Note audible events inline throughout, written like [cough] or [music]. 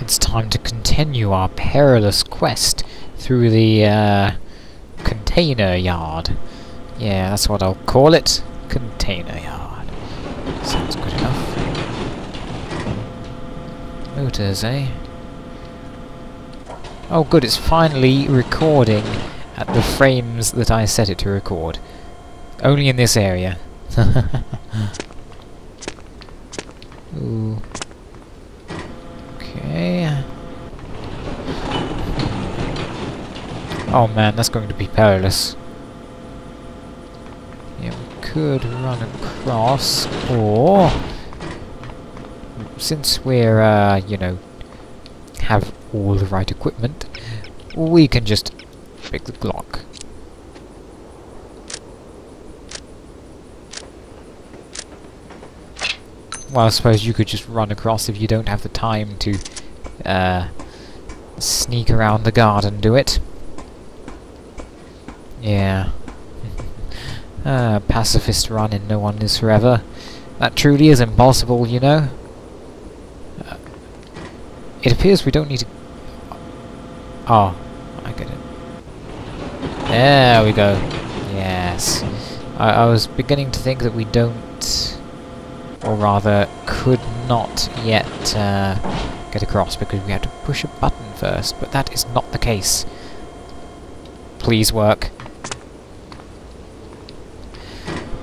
it's time to continue our perilous quest through the uh, container yard. Yeah, that's what I'll call it. Container yard. Sounds good enough. Motors, eh? Oh good, it's finally recording at the frames that I set it to record. Only in this area. [laughs] Ooh. Okay. Oh man, that's going to be perilous. Yeah, we could run across, or... Since we're, uh, you know, have all the right equipment, we can just pick the Glock. Well, I suppose you could just run across if you don't have the time to uh, sneak around the garden, do it. Yeah. uh, pacifist run in No One Lives Forever. That truly is impossible, you know. Uh, it appears we don't need to... Oh, I get it. There we go. Yes. I, I was beginning to think that we don't or rather could not yet uh, get across because we had to push a button first, but that is not the case. Please work.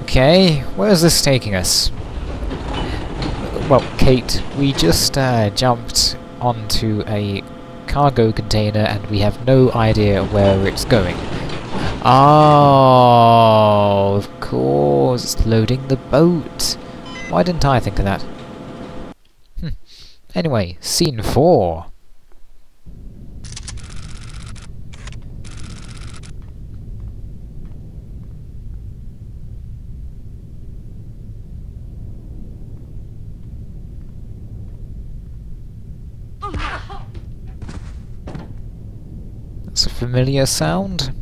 Okay, where is this taking us? Well, Cate, we just uh, jumped onto a cargo container and we have no idea where it's going. Oh, of course, it's loading the boat. Why didn't I think of that? Hm. Anyway, scene 4. That's a familiar sound.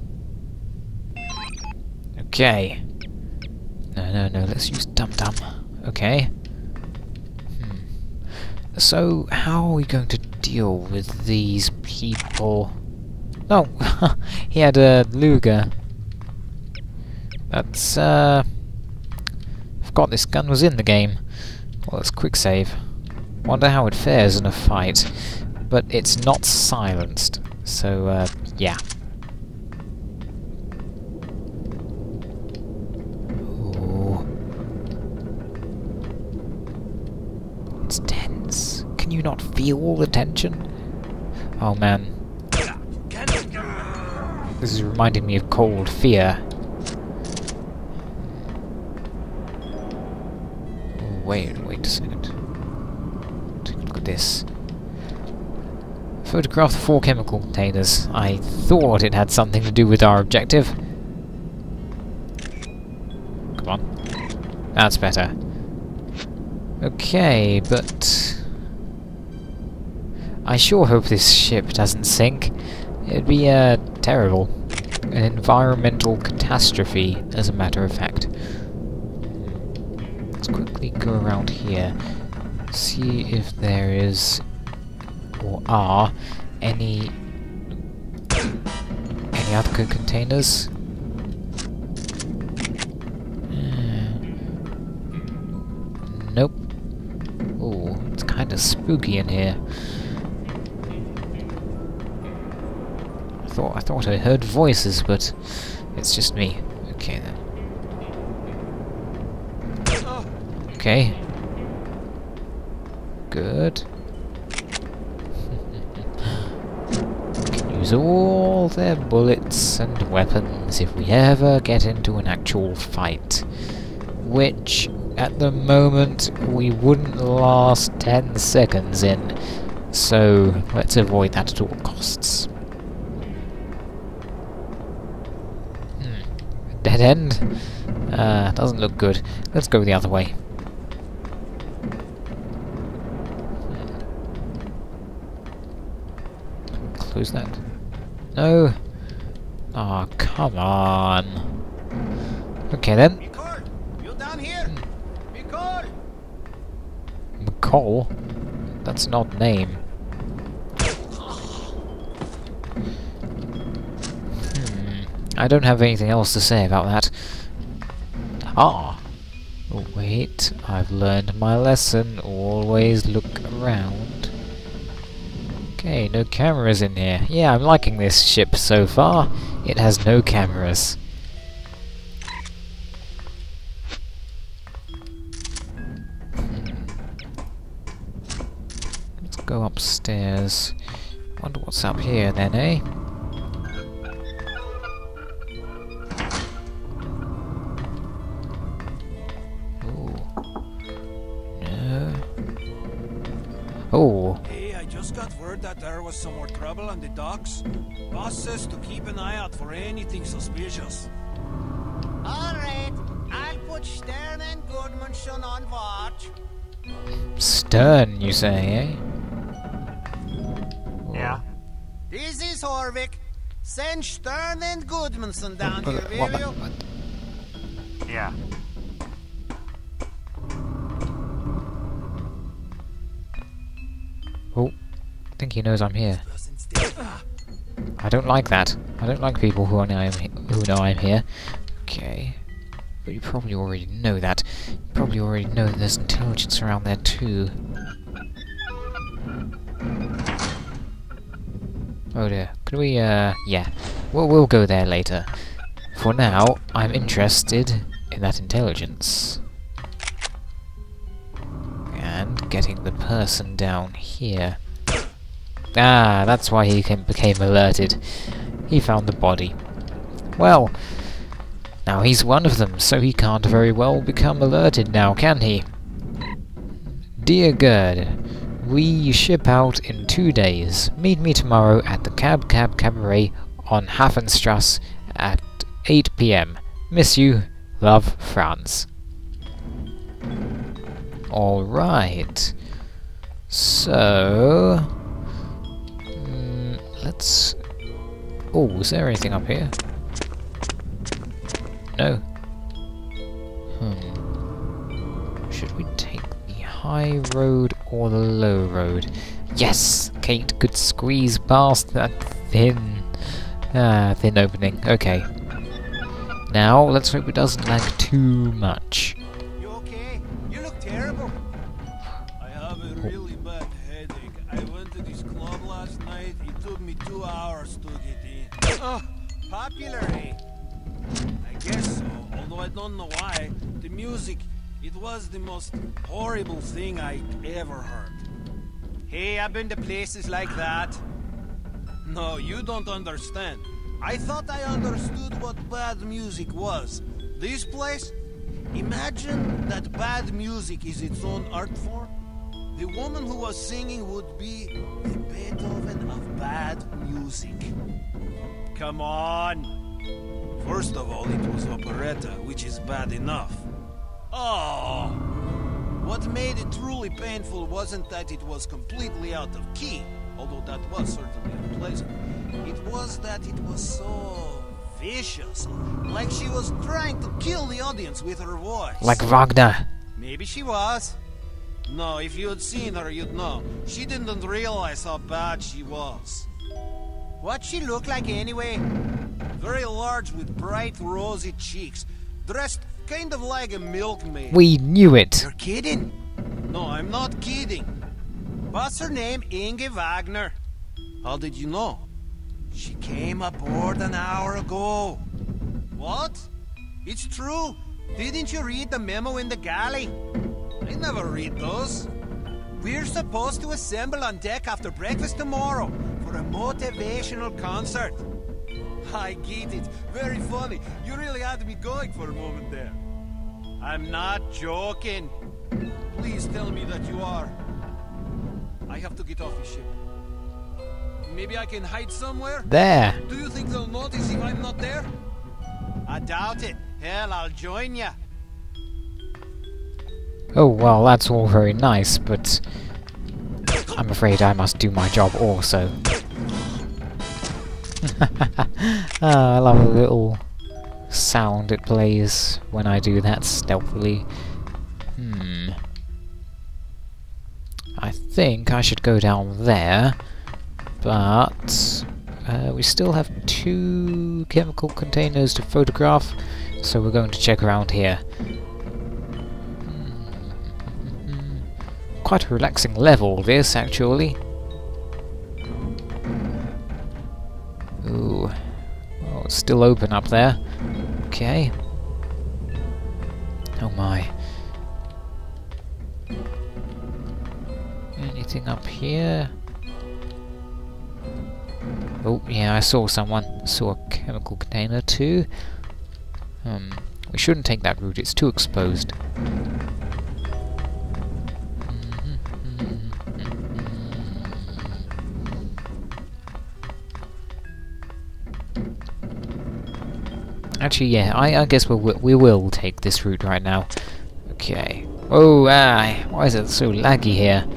Okay. No, no, no, let's use Dum Dum. Okay. Hmm. So, how are we going to deal with these people? Oh, [laughs] he had a Luger. That's, uh... Forgot this gun was in the game. Well, let's quick save. Wonder how it fares in a fight. But it's not silenced, so, uh, yeah. Ooh. It's tense. Can you not feel all the tension? Oh man. This is reminding me of Cold Fear. Wait, wait a second. Take a look at this. Photograph the four chemical containers. I thought it had something to do with our objective. Come on. That's better. Okay, but... I sure hope this ship doesn't sink. It'd be, uh, terrible. An environmental catastrophe, as a matter of fact. Let's quickly go around here. See if there is, or are, any... any other containers? Uh, nope. Oh, it's kind of spooky in here. I thought I thought I heard voices, but it's just me. Okay then. Okay. Good. can use all their bullets and weapons if we ever get into an actual fight. Which, at the moment, we wouldn't last 10 seconds in. So, let's avoid that at all costs. dead end. Uh, doesn't look good. Let's go the other way. Close that. No? Aw, oh, come on. Okay then. Nicole, you down here? Hmm. That's not name. Hmm. I don't have anything else to say about that. Ah! Oh, wait, I've learned my lesson. Always look around. Okay, no cameras in here. Yeah, I'm liking this ship so far. It has no cameras. Let's go upstairs. Wonder what's up here then, eh? Just got word that there was some more trouble on the docks. Boss says to keep an eye out for anything suspicious. All right, I'll put Stern and Goodmanson on watch. Stern, you say, eh? Yeah. This is Horvik. Send Stern and Goodmanson down here, will What- you? what- Yeah. Think he knows I'm here. I don't like that. I don't like people who know I'm who know I'm here. Okay, but you probably already know that. You probably already know there's intelligence around there too. Oh dear. Could we? Uh, yeah. We'll we'll go there later. For now, I'm interested in that intelligence. And getting the person down here. Ah, that's why he came, became alerted. He found the body. Well, now he's one of them, so he can't very well become alerted now, can he? Dear Gerd, we ship out in two days. Meet me tomorrow at the Cab Cab Cabaret on Hafenstrasse at 8 p.m. Miss you. Love, Franz. Alright. So... let's... Oh, is there anything up here? No. Hmm. Should we take the high road or the low road? Yes! Cate could squeeze past that thin... Ah, thin opening. Okay. Now, let's hope it doesn't lag too much. Last night. It took me two hours to get in. Oh, popular, eh? I guess so, although I don't know why. The music, it was the most horrible thing I ever heard. Hey, I've been to places like that. No, you don't understand. I thought I understood what bad music was. This place? Imagine that bad music is its own art form. The woman who was singing would be the Beethoven of bad music. Come on! First of all, it was operetta, which is bad enough. Oh! What made it truly painful wasn't that it was completely out of key, although that was certainly unpleasant. It was that it was so vicious, like she was trying to kill the audience with her voice. Like Wagner. Maybe she was. No, if you had seen her, you'd know. She didn't realize how bad she was. What she look like anyway? Very large with bright rosy cheeks, dressed kind of like a milkmaid. We knew it. You're kidding? No, I'm not kidding. What's her name? Inge Wagner. How did you know? She came aboard an hour ago. What? It's true. Didn't you read the memo in the galley? I never read those. We're supposed to assemble on deck after breakfast tomorrow for a motivational concert. I get it. Very funny. You really had me going for a moment there. I'm not joking. Please tell me that you are. I have to get off the ship. Maybe I can hide somewhere? There. Do you think they'll notice if I'm not there? I doubt it. Hell, I'll join ya. Oh, well, that's all very nice, but I'm afraid I must do my job also. [laughs] ah, I love the little sound it plays when I do that stealthily. Hmm. I think I should go down there, but uh, we still have two chemical containers to photograph, so we're going to check around here. Quite a relaxing level, this, actually. Ooh. Oh, it's still open up there. Okay. Oh my. Anything up here? Oh, yeah, I saw someone. saw a chemical container too. Um, we shouldn't take that route, it's too exposed. Actually, yeah, I, I guess we will, we will take this route right now. Okay. Oh, ah, why is it so laggy here?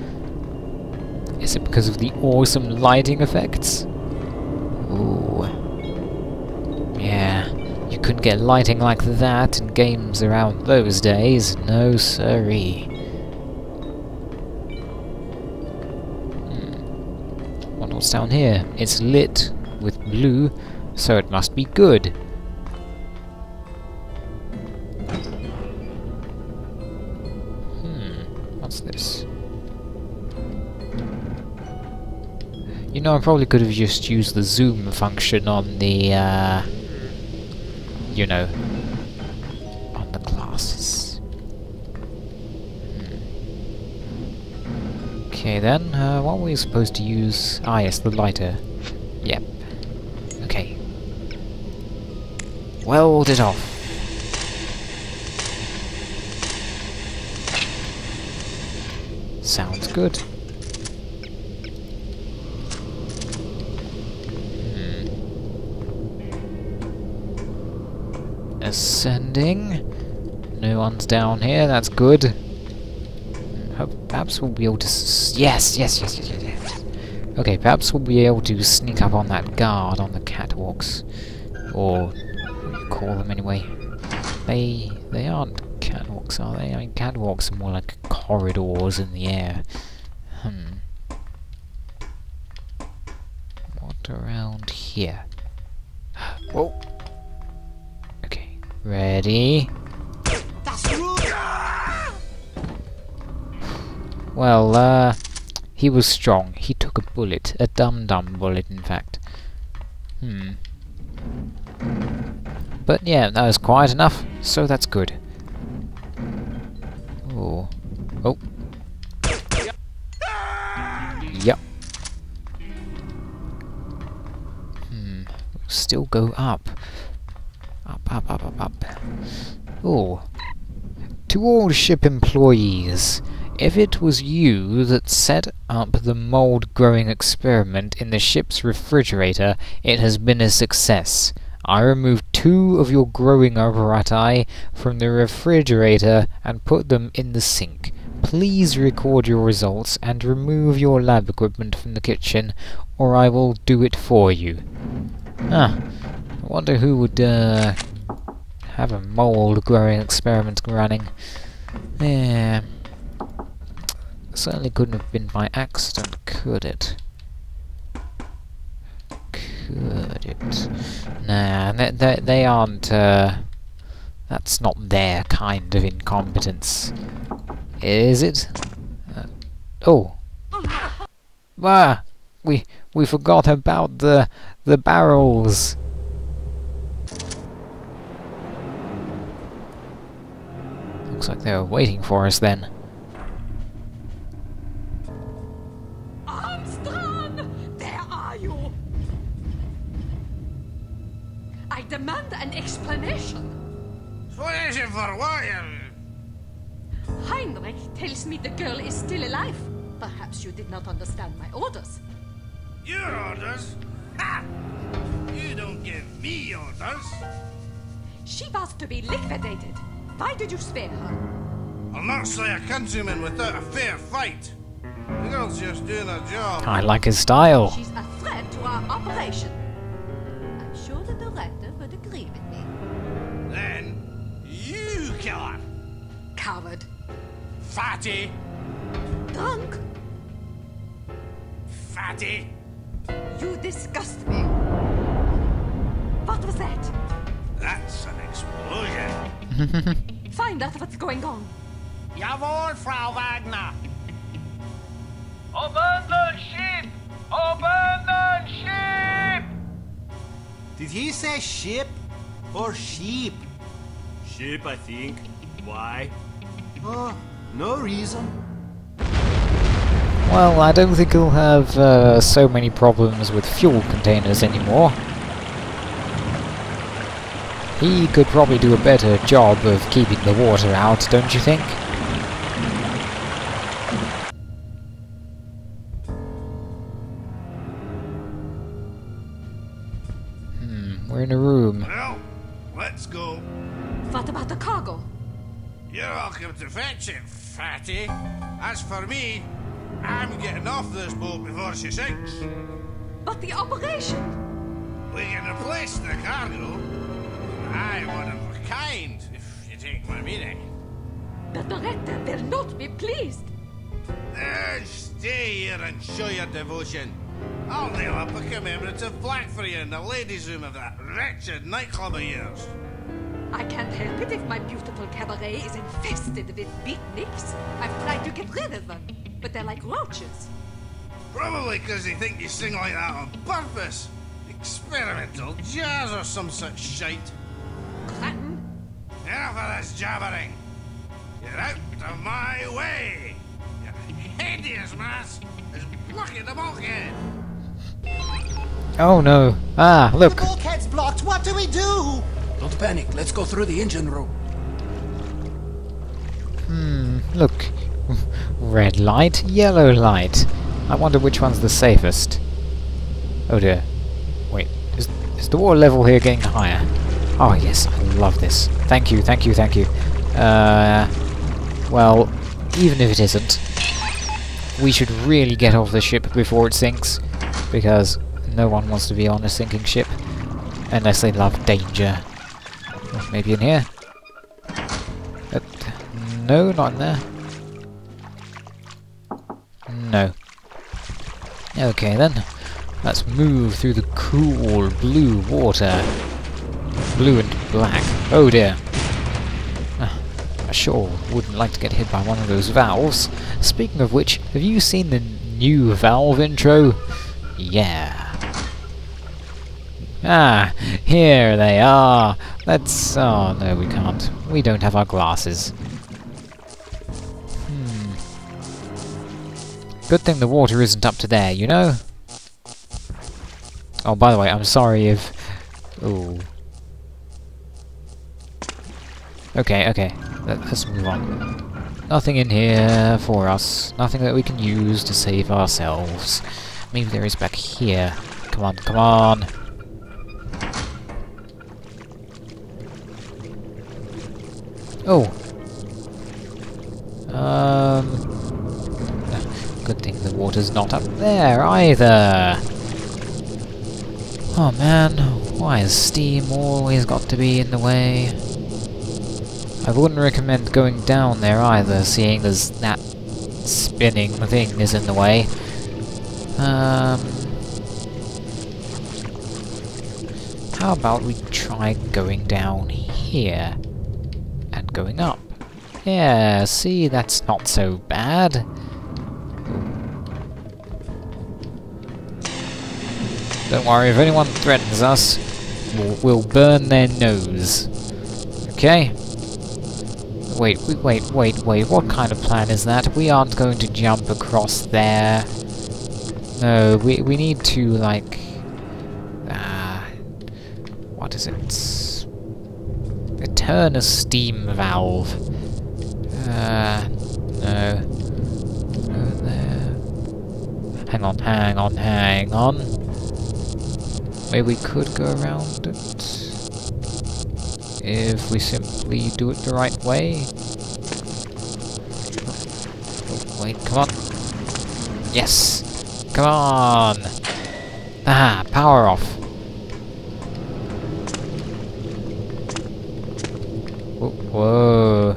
Is it because of the awesome lighting effects? Ooh. Yeah, you couldn't get lighting like that in games around those days. No siree. Hmm. What's down here? It's lit with blue, so it must be good. You know, I probably could have just used the zoom function on the, uh, you know, on the glasses. Hmm. Okay then, uh, what were we supposed to use? Ah yes, the lighter. Yep. Okay. Weld it off. Sounds good. Hmm. Ascending. No one's down here, that's good. Perhaps we'll be able to... Yes, yes, yes, yes, yes, yes. Okay, perhaps we'll be able to sneak up on that guard on the catwalks. Or what you call them anyway. They they aren't catwalks, are they? I mean, catwalks are more like corridors in the air. Hmm. What around here? [gasps] Whoa. Ready? Well, uh, he was strong. He took a bullet. A dum-dum bullet, in fact. Hmm. But yeah, that was quiet enough, so that's good. Oh. Oh. Yep. Hmm. Still go. Up, up. Oh. To all ship employees, if it was you that set up the mold growing experiment in the ship's refrigerator, it has been a success. I removed two of your growing apparatus from the refrigerator and put them in the sink. Please record your results and remove your lab equipment from the kitchen, or I will do it for you. Ah, I wonder who would, uh, have a mold growing experiment running. Yeah. Certainly couldn't have been by accident, could it? Could it? Nah, they, they, they aren't, uh, That's not their kind of incompetence. Is it? Uh, oh! Ah! We, we forgot about the, the barrels! Looks like they were waiting for us then. Armstrong! Where are you? I demand an explanation. Explanation for what? Heinrich tells me the girl is still alive. Perhaps you did not understand my orders. Your orders? Ha! You don't give me orders. She was to be liquidated. Why did you spare her? I'll not slay a countryman without a fair fight. The girl's just doing her job. I like his style. She's a threat to our operation. I'm sure the director would agree with me. Then you kill her, Coward. fatty, Drunk. fatty. You disgust me. What was that? That's an explosion. [laughs] Find out what's going on. Jawohl, Frau Wagner. Abandon ship! Abandon ship! Did he say ship or sheep? Ship, I think. Why? Oh, no reason. Well, I don't think he'll have uh, so many problems with fuel containers anymore. He could probably do a better job of keeping the water out, don't you think? Hmm, we're in a room. Well, let's go. What about the cargo? You're welcome to fetch it, fatty. As for me, I'm getting off this boat before she sinks. But the operation! We can replace the cargo. I one of a kind, if you take my meaning. But Loretta will not be pleased. Then stay here and show your devotion. I'll nail up a commemorative plaque for you in the ladies' room of that wretched nightclub of yours. I can't help it if my beautiful cabaret is infested with beatniks. I've tried to get rid of them, but they're like roaches. Probably because they think you sing like that on purpose. Experimental jazz or some such shite. Clanton, Enough of this jabbering. Get out of my way. You hideous mass is blocking the bulkhead. Oh no! Ah, look! bulkhead's blocked. What do we do? Don't panic. Let's go through the engine room. Hmm, look. Red light, yellow light. I wonder which one's the safest. Oh dear. Wait, is, is the water level here getting higher? Oh yes, I love this. Thank you, thank you, thank you. Uh, well, even if it isn't, we should really get off the ship before it sinks, because no one wants to be on a sinking ship, unless they love danger. Maybe in here? Uh, no, not in there. No. Okay then. Let's move through the cool blue water. Blue and black. Oh dear. Ah, I sure wouldn't like to get hit by one of those valves. Speaking of which, have you seen the new valve intro? Yeah. Ah, here they are. Let's... Oh, no, we can't. We don't have our glasses. Hmm. Good thing the water isn't up to there, you know? Oh, by the way, I'm sorry if... Oh. Okay, okay. Let, let's move on. Nothing in here for us. Nothing that we can use to save ourselves. Maybe there is back here. Come on, come on! Oh! Um... Good thing the water's not up there either! Oh man, why has steam always got to be in the way? I wouldn't recommend going down there either, seeing as that spinning thing is in the way. Um... How about we try going down here? And going up. Yeah, see, that's not so bad. Don't worry, if anyone threatens us, we'll, we'll burn their nose. Okay? Wait, wait, wait, wait, wait, what kind of plan is that? We aren't going to jump across there. No, we, we need to, like... Uh, what is it? Turn a steam valve. Uh, no. There. Hang on, hang on, hang on. Maybe we could go around it. If we simply do it the right way. Oh, wait, come on. Yes! Come on! Ah, power off. Whoa. whoa.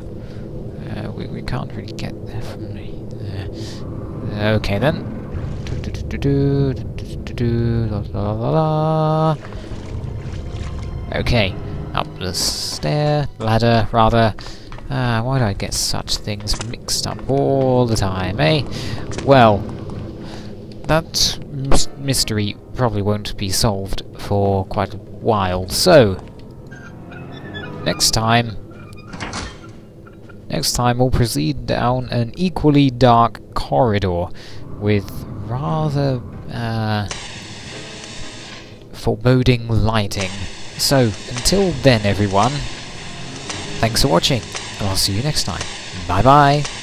Uh, we, we can't really get there from me. Uh, okay then. Okay, up the stair, ladder, rather. Ah, why do I get such things mixed up all the time, eh? Well, that mys mystery probably won't be solved for quite a while, so... Next time... Next time we'll proceed down an equally dark corridor with rather, uh, foreboding lighting. So, until then everyone, thanks for watching, and I'll see you next time. Bye bye!